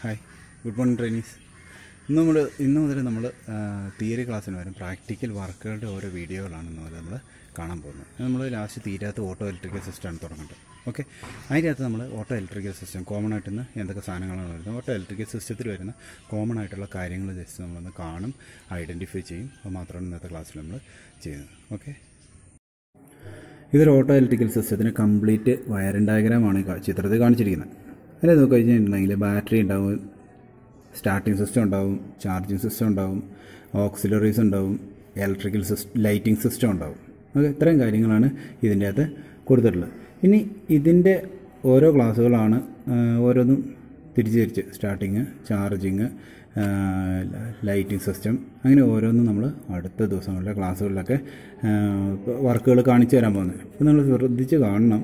Hi. Good morning trainees. ഇന്ന് നമ്മൾ ഇന്ന് മുതൽ നമ്മൾ തിയറി ക്ലാസ്സിന് വരും. പ്രാക്ടിക്കൽ വർക്കുകളുടെ ഓരോ വീഡിയോകളാണ് ഇന്ന് മുതൽ നമ്മൾ കാണാൻ പോകുന്നത്. നമ്മൾ ലാസ്റ്റ് തീരാത്ത ഓട്ടോ ഇലക്ട്രിക്കൽ സിസ്റ്റമാണ് തുടങ്ങേണ്ടത്. ഓക്കെ? അതിനകത്ത് നമ്മൾ ഓട്ടോ ഇലക്ട്രിക്കൽ സിസ്റ്റം കോമൺ ആയിട്ട് ഇന്ന് എന്തൊക്കെ സാധനങ്ങളാണ് വരുന്നത്? ഓട്ടോ ഇലക്ട്രിക്കൽ സിസ്റ്റത്തിൽ വരുന്ന കോമൺ ആയിട്ടുള്ള കാര്യങ്ങൾ ജസ്റ്റ് നമ്മളൊന്ന് കാണും ഐഡന്റിഫൈ ചെയ്യും. അത് മാത്രമാണ് ഇന്നത്തെ ക്ലാസ്സിൽ നമ്മൾ ചെയ്യുന്നത്. ഓക്കെ? ഇതൊരു ഓട്ടോ ഇലക്ട്രിക്കൽ സിസ്റ്റത്തിന് കംപ്ലീറ്റ് വയറിൻ ഡയഗ്രാമാണ് ചിത്രത്തിൽ കാണിച്ചിരിക്കുന്നത്. അതിൽ നോക്കി കഴിഞ്ഞിട്ടുണ്ടെങ്കിൽ ബാറ്ററി ഉണ്ടാവും സ്റ്റാർട്ടിംഗ് സിസ്റ്റം ഉണ്ടാവും ചാർജിങ് സിസ്റ്റം ഉണ്ടാവും ഓക്സിലറീസ് ഉണ്ടാവും ഇലക്ട്രിക്കൽ സിസ്റ്റം ലൈറ്റിംഗ് സിസ്റ്റം ഉണ്ടാവും. ഓക്കെ ഇത്രയും കാര്യങ്ങളാണ് ഇതിന്റെ അകത്ത് കൊടുത്തിട്ടുള്ളത്. ഇനി ഇതിന്റെ ഓരോ ക്ലാസ്സുകളാണ് ഓരോന്നും തിരിച്ച് തിരിച്ച് സ്റ്റാർട്ടിങ് ചാർജിങ് ലൈറ്റിംഗ് സിസ്റ്റം അങ്ങനെ ഓരോന്നും നമ്മൾ അടുത്ത ദിവസങ്ങളിലെ ക്ലാസ്സുകളിലൊക്കെ വർക്കുകൾ കാണിച്ചു തരാൻ പോകുന്നത്. അപ്പോൾ നമ്മൾ ശ്രദ്ധിച്ച് കാണണം.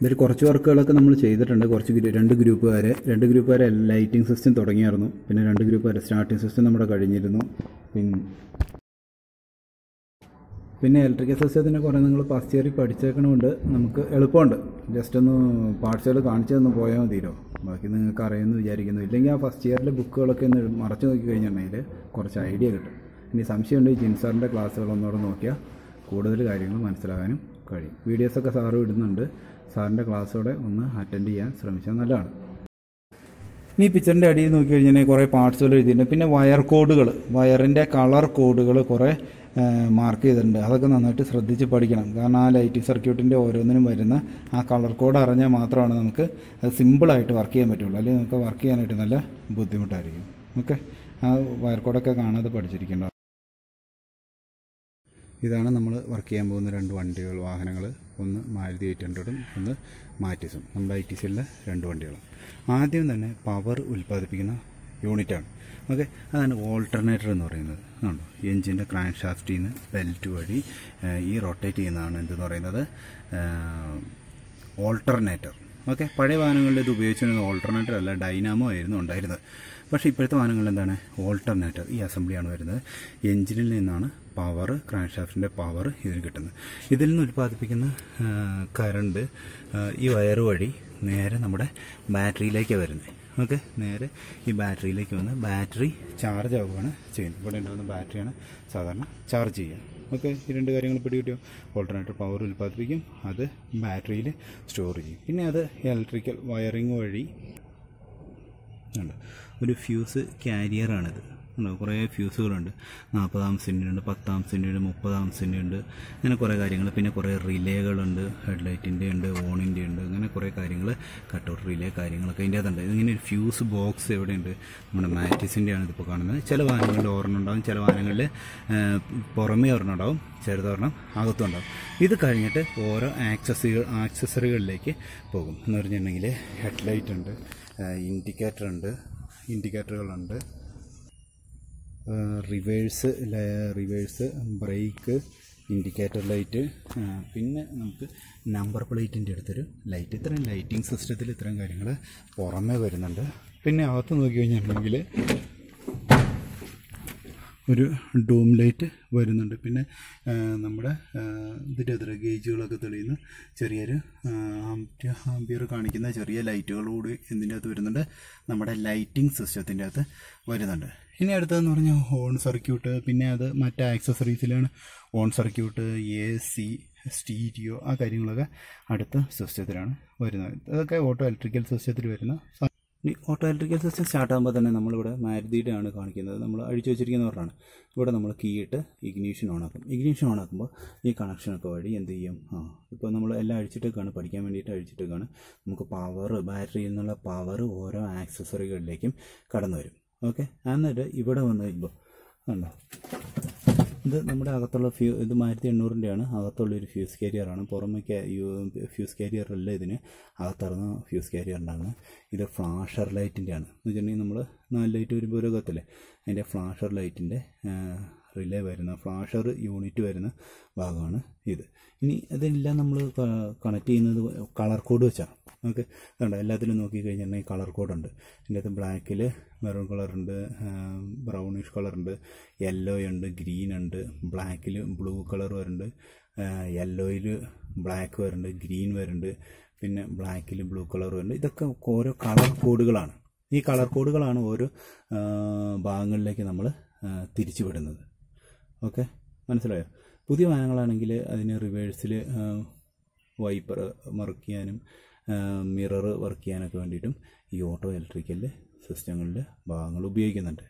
ഇതിൽ കുറച്ച് വർക്കുകളൊക്കെ നമ്മൾ ചെയ്തിട്ടുണ്ട്. കുറച്ച് രണ്ട് ഗ്രൂപ്പുകാരെ. രണ്ട് ഗ്രൂപ്പുകാരെ ലൈറ്റിംഗ് സിസ്റ്റം തുടങ്ങിയായിരുന്നു. പിന്നെ രണ്ട് ഗ്രൂപ്പുകാരെ സ്റ്റാർട്ടിംഗ് സിസ്റ്റം നമ്മുടെ കഴിഞ്ഞിരുന്നു. പിന്നെ പിന്നെ ഇലക്ട്രിക്കൽ സിസ്റ്റത്തിന് കുറേ നിങ്ങൾ ഫസ്റ്റ് ഇയറിൽ പഠിച്ചേക്കണമുണ്ട്. നമുക്ക് എളുപ്പമുണ്ട്. ജസ്റ്റ് ഒന്ന് പാർട്സുകൾ കാണിച്ചു തന്നു പോയാൽ മതിയല്ലോ. ബാക്കി നിങ്ങൾക്ക് അറിയുമെന്ന് വിചാരിക്കുന്നു. ഇല്ലെങ്കിൽ ആ ഫസ്റ്റ് ഇയറിലെ ബുക്കുകളൊക്കെ ഒന്ന് മറച്ചു നോക്കി കഴിഞ്ഞിട്ടുണ്ടെങ്കിൽ കുറച്ച് ഐഡിയ കിട്ടും. ഇനി സംശയമുണ്ടെങ്കിൽ ജിൻസാറിന്റെ ക്ലാസ്സുകൾ ഒന്നുകൂടെ നോക്കിയാൽ കൂടുതൽ കാര്യങ്ങൾ മനസ്സിലാകാനും കഴിയും. വീഡിയോസൊക്കെ സാറ് ഇടുന്നുണ്ട്. സാറിന്റെ ക്ലാസ്സോടെ ഒന്ന് അറ്റൻഡ് ചെയ്യാൻ ശ്രമിച്ചാൽ നല്ലതാണ്. ഈ പിക്ചറിന്റെ അടിയിൽ നോക്കി കഴിഞ്ഞാൽ കുറേ പാർട്സുകൾ എഴുതിയിട്ടുണ്ട്. പിന്നെ വയർ കോഡുകൾ വയറിന്റെ കളർ കോഡുകൾ കുറേ മാർക്ക് ചെയ്തിട്ടുണ്ട്. അതൊക്കെ നന്നായിട്ട് ശ്രദ്ധിച്ച് പഠിക്കണം. കാരണം ആ ലൈറ്റിംഗ് സർക്യൂട്ടിന്റെ ഓരോന്നിനും വരുന്ന ആ കളർ കോഡ് അറിഞ്ഞാൽ മാത്രമാണ് നമുക്ക് അത് സിമ്പിളായിട്ട് വർക്ക് ചെയ്യാൻ പറ്റുള്ളൂ. അല്ലെങ്കിൽ നമുക്ക് വർക്ക് ചെയ്യാനായിട്ട് നല്ല ബുദ്ധിമുട്ടായിരിക്കും. ഓക്കെ ആ വയർ കോഡൊക്കെ കാണാതെ പഠിച്ചിരിക്കേണ്ട ഇതാണ് നമ്മൾ വർക്ക് ചെയ്യാൻ പോകുന്ന രണ്ട് വണ്ടികൾ വാഹനങ്ങൾ ഒന്ന് മാരുതി എയ്റ്റ് ഹൺഡ്രഡും ഒന്ന് മാറ്റിസും. നമ്മുടെ ഐ ടി സിയിലെ രണ്ട് വണ്ടികളും. ആദ്യം തന്നെ പവർ ഉൽപ്പാദിപ്പിക്കുന്ന യൂണിറ്റാണ് ഓക്കെ അതാണ് ഓൾട്ടർനേറ്റർ എന്ന് പറയുന്നത്. ആണോ എഞ്ചിന്റെ ക്രാങ്ക് ഷാഫ്റ്റിൽ നിന്ന് ബെൽറ്റ് വഴി ഈ റൊട്ടേറ്റ് ചെയ്യുന്നതാണ് എന്തെന്ന് പറയുന്നത്? ഓൾട്ടർനേറ്റർ ഓക്കെ പഴയ വാഹനങ്ങളിൽ ഇത് ഉപയോഗിച്ചിരുന്നത് ഓൾട്ടർനേറ്റർ അല്ല ഡൈനാമോ ആയിരുന്നു ഉണ്ടായിരുന്നത്. പക്ഷേ ഇപ്പോഴത്തെ വാഹനങ്ങളിൽ എന്താണ്? ഓൾട്ടർനേറ്റർ ഈ അസംബ്ലിയാണ് വരുന്നത്. എഞ്ചിനിൽ നിന്നാണ് പവർ ക്രാൻഷാഫ്റ്റിന്റെ പവർ ഇതിന് കിട്ടുന്നത്. ഇതിൽ നിന്ന് ഉൽപ്പാദിപ്പിക്കുന്ന കറണ്ട് ഈ വയറ് വഴി നേരെ നമ്മുടെ ബാറ്ററിയിലേക്ക് വരുന്നത്. ഓക്കെ നേരെ ഈ ബാറ്ററിയിലേക്ക് വന്ന് ബാറ്ററി ചാർജ് ആവുകയാണ് ചെയ്യുന്നത്. ഇവിടെ ഉണ്ടാകുന്ന ബാറ്ററിയാണ് സാധാരണ ചാർജ് ചെയ്യുക. ഓക്കെ ഈ രണ്ട് കാര്യങ്ങൾ പിടികിട്ടിയോ? ഓൾട്ടർനേറ്റർ പവർ ഉൽപ്പാദിപ്പിക്കും അത് ബാറ്ററിയിൽ സ്റ്റോർ ചെയ്യും. പിന്നെ അത് ഇലക്ട്രിക്കൽ വയറിങ് വഴി. ഒരു ഫ്യൂസ് ക്യാരിയറാണിത് ഉണ്ടോ കുറേ ഫ്യൂസുകളുണ്ട് നാൽപ്പതാം സെന്റിനുണ്ട് പത്താം സെന്റിനുണ്ട് മുപ്പതാം സെന്റിനുണ്ട് അങ്ങനെ കുറേ കാര്യങ്ങൾ. പിന്നെ കുറേ റിലേകളുണ്ട് ഹെഡ്ലൈറ്റിന്റെ ഉണ്ട് ഓണിന്റെ ഉണ്ട്. അങ്ങനെ കുറേ കാര്യങ്ങൾ കട്ടൗട്ട് റിലേ കാര്യങ്ങളൊക്കെ അതിന്റെ അകത്തുണ്ട്. ഇതിങ്ങനെ ഒരു ഫ്യൂസ് ബോക്സ് എവിടെയുണ്ട്? നമ്മുടെ മാറ്റിസിന്റെ ആണ് ഇതിപ്പോൾ കാണുന്നത്. ചില വാഹനങ്ങളിൽ ഒരെണ്ണം ഉണ്ടാവും ചില വാഹനങ്ങളിൽ പുറമേ ഒരെണ്ണം ഉണ്ടാവും ചെറുതൊരെണ്ണം അകത്തുണ്ടാവും ഇത് കഴിഞ്ഞിട്ട് ഓരോ ആക്സസറികൾ ആക്സസറികളിലേക്ക് പോകും. എന്ന് പറഞ്ഞിട്ടുണ്ടെങ്കിൽ ഹെഡ്ലൈറ്റ് ഉണ്ട് ഇൻഡിക്കേറ്റർ ഉണ്ട് ഇൻഡിക്കേറ്ററുകളുണ്ട് reverse reverse brake indicator light പിന്നെ നമുക്ക് നമ്പർ പ്ലേറ്റിന്റെ അടുത്തൊരു ലൈറ്റ് ഇത്രയും ലൈറ്റിംഗ് സിസ്റ്റത്തിൽ ഇത്രയും കാര്യങ്ങൾ പുറമേ വരുന്നുണ്ട്. പിന്നെ അകത്ത് നോക്കി കഴിഞ്ഞിട്ടുണ്ടെങ്കിൽ ഒരു ഡൂം ലൈറ്റ് വരുന്നുണ്ട്. പിന്നെ നമ്മുടെ ഇതിന്റെ എതിരെ ഗേജുകളൊക്കെ തെളിയുന്ന ചെറിയൊരു ആംബിയർ കാണിക്കുന്ന ചെറിയ ലൈറ്റുകൾ കൂടി ഇതിന്റെ അകത്ത് വരുന്നുണ്ട്. നമ്മുടെ ലൈറ്റിംഗ് സിസ്റ്റത്തിന്റെ അകത്ത് വരുന്നുണ്ട്. ഇനി അടുത്തതെന്ന് പറഞ്ഞാൽ ഓൺ സർക്യൂട്ട്. പിന്നെ അത് മറ്റ് ആക്സസറീസിലാണ് on circuit A C stereo ആ കാര്യങ്ങളൊക്കെ അടുത്ത സിസ്റ്റത്തിലാണ് വരുന്നത്. അതൊക്കെ ഓട്ടോ ഇലക്ട്രിക്കൽ സിസ്റ്റത്തിൽ വരുന്ന ഇനി ഓട്ടോ ഇലക്ട്രിക്കൽ സിസ്റ്റം സ്റ്റാർട്ട് ആകുമ്പോൾ തന്നെ നമ്മളിവിടെ മാരുതിയുടെ ആണ് കാണിക്കുന്നത്. നമ്മൾ അഴിച്ചു വെച്ചിരിക്കുന്ന പറഞ്ഞാണ് ഇവിടെ നമ്മൾ കീ ഇട്ട് ഇഗ്നീഷൻ ഓൺ ആക്കും. ഇഗ്നീഷൻ ഓൺ ആക്കുമ്പോൾ ഈ കണക്ഷനൊക്കെ വഴി എന്ത് ചെയ്യും? ആ ഇപ്പോൾ നമ്മൾ എല്ലാം അഴിച്ചിട്ടൊക്കെയാണ് പഠിക്കാൻ വേണ്ടിയിട്ട് അഴിച്ചിട്ടൊക്കെയാണ്. നമുക്ക് പവർ ബാറ്ററിയിൽ നിന്നുള്ള പവർ ഓരോ ആക്സസറികളിലേക്കും കടന്നു വരും ഓക്കെ എന്നിട്ട് ഇവിടെ വന്ന് കഴിയുമ്പോൾ കണ്ടോ? ഇത് നമ്മുടെ അകത്തുള്ള ഫ്യൂ ഇത് മാരുതി എണ്ണൂറിന്റെയാണ് അകത്തുള്ള ഒരു ഫ്യൂസ് കാരിയറാണ് പുറമെ ഫ്യൂസ് കാരിയറല്ല ഇതിന്. അകത്തിറങ്ങുന്ന ഫ്യൂസ് കാരിയറിനാണ് ഇത് ഫ്ലാഷർ ലൈറ്റിന്റെയാണ് എന്ന് വെച്ചിട്ടുണ്ടെങ്കിൽ നമ്മൾ നാല് ലൈറ്റ് വരുമ്പോൾ ഒരു കത്തില്ലേ അതിന്റെ ഫ്ലാഷർ ലൈറ്റിന്റെ റിലേ വരുന്ന ഫ്ലാഷർ യൂണിറ്റ് വരുന്ന ഭാഗമാണ് ഇത്. ഇനി ഇതെല്ലാം നമ്മൾ കണക്ട് ചെയ്യുന്നത് കളർ കോഡ് വെച്ചാണ്. നമുക്ക് കണ്ടോ എല്ലാത്തിലും നോക്കി കഴിഞ്ഞിട്ടുണ്ടെങ്കിൽ കളർ കോഡുണ്ട് ഇതിന്റെ അകത്ത് ബ്ലാക്കിൽ മെറൂൺ കളറുണ്ട് ബ്രൗണിഷ് കളറുണ്ട് യെല്ലോ ഉണ്ട് ഗ്രീൻ ഉണ്ട് ബ്ലാക്കിൽ ബ്ലൂ കളർ വരുന്നുണ്ട് യെല്ലോയിൽ ബ്ലാക്ക് വരുന്നുണ്ട് ഗ്രീൻ വരുന്നുണ്ട് പിന്നെ ബ്ലാക്കിൽ ബ്ലൂ കളർ വരുന്നുണ്ട്. ഇതൊക്കെ ഓരോ കളർ കോഡുകളാണ് ഈ കളർ കോഡുകളാണ് ഓരോ ഭാഗങ്ങളിലേക്ക് നമ്മൾ തിരിച്ചു വിടുന്നത് ഓക്കെ? മനസ്സിലായോ? പുതിയ വാഹനങ്ങളാണെങ്കിൽ അതിന് റിവേഴ്സിൽ വൈപ്പർ വർക്ക് ചെയ്യാനും മിറർ വർക്ക് ചെയ്യാനൊക്കെ വേണ്ടിയിട്ടും ഈ ഓട്ടോ ഇലക്ട്രിക്കൽ സിസ്റ്റങ്ങളുടെ ഭാഗങ്ങൾ ഉപയോഗിക്കുന്നുണ്ട്.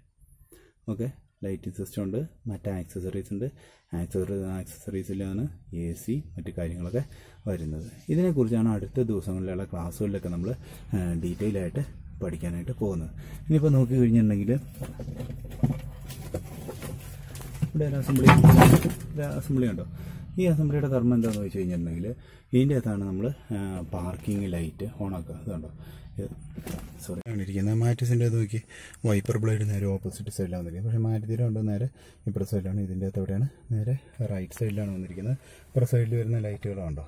ഓക്കെ? ലൈറ്റിംഗ് സിസ്റ്റം ഉണ്ട് മറ്റ് ആക്സസറീസ് ഉണ്ട്. ആക്സസറി ആക്സസറീസിലാണ് എ സി മറ്റ് കാര്യങ്ങളൊക്കെ വരുന്നത്. ഇതിനെക്കുറിച്ചാണ് അടുത്ത ദിവസങ്ങളിലുള്ള ക്ലാസ്സുകളിലൊക്കെ നമ്മൾ ഡീറ്റെയിൽ ആയിട്ട് പഠിക്കാനായിട്ട് പോകുന്നത്. ഇനിയിപ്പോൾ നോക്കി കഴിഞ്ഞിട്ടുണ്ടെങ്കിൽ ഇവിടെ ഒരു അസംബ്ലി അസംബ്ലി ഉണ്ടോ? ഈ അസംബ്ലിയുടെ ധർമ്മം എന്താണെന്ന് വെച്ച് കഴിഞ്ഞിട്ടുണ്ടെങ്കിൽ ഇതിന്റെ അകത്താണ് നമ്മൾ പാർക്കിംഗ് ലൈറ്റ് ഓണാക്കുക. അതുണ്ടോ സോറി ഇരിക്കുന്നത്. മാറ്റിസിന്റെ അത് നോക്കി. വൈപ്പർ ബ്ലേഡ് നേരെ ഓപ്പോസിറ്റ് സൈഡിലാണ് വന്നിരിക്കുന്നത്. പക്ഷേ മാറ്റിതിരെ ഉണ്ട് നേരെ ഇപ്പുറ സൈഡിലാണ് ഇതിന്റെ അകത്ത് എവിടെയാണ്? നേരെ റൈറ്റ് സൈഡിലാണ് വന്നിരിക്കുന്നത്. ഇപ്പുറ സൈഡിൽ വരുന്ന ലൈറ്റുകളുണ്ടോ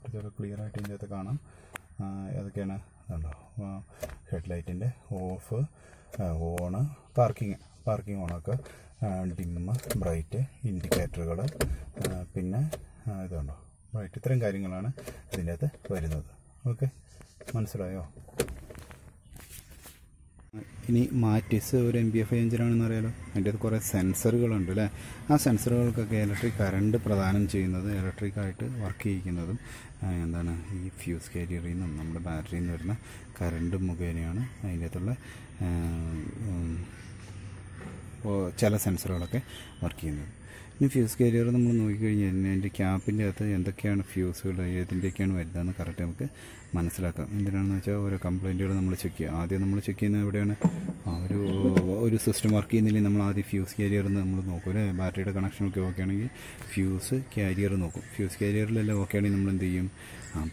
കുറച്ചൊക്കെ ക്ലിയർ ആയിട്ട് ഇതിന്റെ അകത്ത് കാണാം. അതൊക്കെയാണ് കണ്ടോ ഹെഡ് ലൈറ്റിന്റെ ഓഫ് ഓണ് പാർക്കിങ് പാർക്കിംഗ് ഓണൊക്കെ ഡിമ്മ് ബ്രൈറ്റ് ഇൻഡിക്കേറ്ററുകൾ പിന്നെ ഇതുണ്ടോ? ബ്രൈറ്റ്. ഇത്തരം കാര്യങ്ങളാണ് ഇതിന്റെ അകത്ത് വരുന്നത്. ഓക്കെ. മനസ്സിലായോ? ഇനി മാറ്റിസ് ഒരു എം ബി എഫ് എഞ്ചിനാണെന്ന് അറിയാലോ. അതിന്റെ അത് കുറേ സെൻസറുകളുണ്ട് അല്ലേ? ആ സെൻസറുകൾക്കൊക്കെ ഇലക്ട്രിക് കറണ്ട് പ്രദാനം ചെയ്യുന്നത് ഇലക്ട്രിക്കായിട്ട് വർക്ക് ചെയ്യിക്കുന്നതും എന്താണ് ഈ ഫ്യൂസ് കാരിയറിൽ നിന്നും നമ്മുടെ ബാറ്ററിയിൽ നിന്ന് വരുന്ന കറണ്ട് മുഖേനയാണ് അതിന്റെ അകത്തുള്ള ചില സെൻസറുകളൊക്കെ വർക്ക് ചെയ്യുന്നത്. ഇനി ഫ്യൂസ് കാരിയർ നമ്മൾ നോക്കിക്കഴിഞ്ഞാൽ അതിന്റെ ക്യാപ്പിന്റെ അകത്ത് എന്തൊക്കെയാണ് ഫ്യൂസുകൾ ഏതിന്റെയൊക്കെയാണ് വരുന്നതെന്ന് കറക്റ്റ് നമുക്ക് മനസ്സിലാക്കാം. എന്തിനാണെന്ന് വെച്ചാൽ ഓരോ കംപ്ലൈന്റുകൾ നമ്മൾ ചെക്ക് ചെയ്യുക. ആദ്യം നമ്മൾ ചെക്ക് ചെയ്യുന്നത് എവിടെയാണ്? ഒരു ഒരു സിസ്റ്റം വർക്ക് ചെയ്യുന്നില്ലെങ്കിൽ നമ്മൾ ആദ്യം ഫ്യൂസ് കാരിയർ എന്ന് നമ്മൾ നോക്കും അല്ലേ? ബാറ്ററിയുടെ കണക്ഷനൊക്കെ ഓക്കെ ആണെങ്കിൽ ഫ്യൂസ് കാരിയർ നോക്കും. ഫ്യൂസ് കാരിയറിലെല്ലാം ഓക്കെ ആണെങ്കിൽ നമ്മൾ എന്ത് ചെയ്യും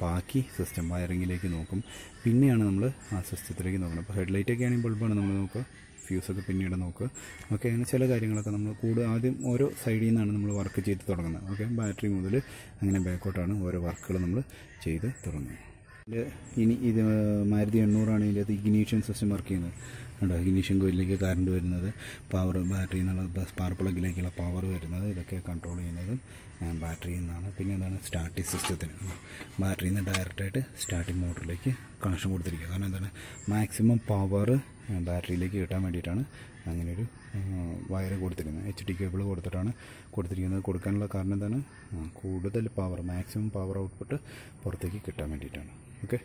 ബാക്കി സിസ്റ്റം വയറിങ്ങിലേക്ക് നോക്കും. പിന്നെയാണ് നമ്മൾ ആ സിസ്റ്റത്തിലേക്ക് നോക്കുന്നത്. അപ്പോൾ ഹെഡ്ലൈറ്റൊക്കെ ആണെങ്കിൽ ബൾബാണ് നമ്മൾ നോക്കുക. ഫ്യൂസൊക്കെ പിന്നീട് നോക്കുക ഓക്കെ അങ്ങനെ ചില കാര്യങ്ങളൊക്കെ നമ്മൾ കൂടുതൽ ആദ്യം ഓരോ സൈഡിൽ നിന്നാണ് നമ്മൾ വർക്ക് ചെയ്ത് തുടങ്ങുന്നത്. ഓക്കെ ബാറ്ററി മുതൽ അങ്ങനെ ബാക്കോട്ടാണ് ഓരോ വർക്കുകൾ നമ്മൾ ചെയ്ത് തുടങ്ങുന്നത്. ഇനി ഇത് മാരുതി എണ്ണൂറാണ് ഇതിന്റെ അകത്ത് ഇഗ്നീഷ്യൻ സിസ്റ്റം വർക്ക് ചെയ്യുന്നത്. കണ്ടോ? ഇഗ്നീഷ്യൻ കോയിലേക്ക് കറണ്ട് വരുന്നത് പവർ ബാറ്ററി എന്നുള്ള സ്പാർ പ്ലഗിലേക്കുള്ള പവർ വരുന്നത് ഇതൊക്കെ കൺട്രോൾ ചെയ്യുന്നത് ബാറ്ററിയിൽ നിന്നാണ് പിന്നെ എന്താണ്? സ്റ്റാർട്ടിംഗ് സിസ്റ്റത്തിന് ബാറ്ററിയിൽ നിന്ന് ഡയറക്റ്റായിട്ട് സ്റ്റാർട്ടിംഗ് മോട്ടറിലേക്ക് കണക്ഷൻ കൊടുത്തിരിക്കുക. കാരണം എന്താണ്? മാക്സിമം പവർ ബാറ്ററിയിലേക്ക് കിട്ടാൻ വേണ്ടിയിട്ടാണ് അങ്ങനെ ഒരു വയർ കൊടുത്തിരിക്കുന്നത് എച്ച് ഡി കേബിൾ കൊടുത്തിട്ടാണ് കൊടുത്തിരിക്കുന്നത്. കൊടുക്കാനുള്ള കാരണം എന്താണ്? കൂടുതൽ പവർ മാക്സിമം പവർ ഔട്ട്പുട്ട് പുറത്തേക്ക് കിട്ടാൻ വേണ്ടിയിട്ടാണ്. ഓക്കെ